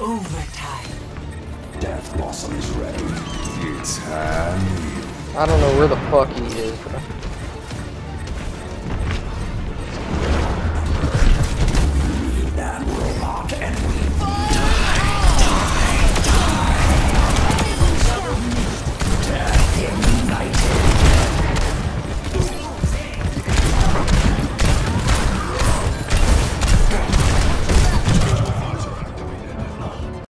overtime. Death Blossom is ready. It's time. I don't know where the fuck he is.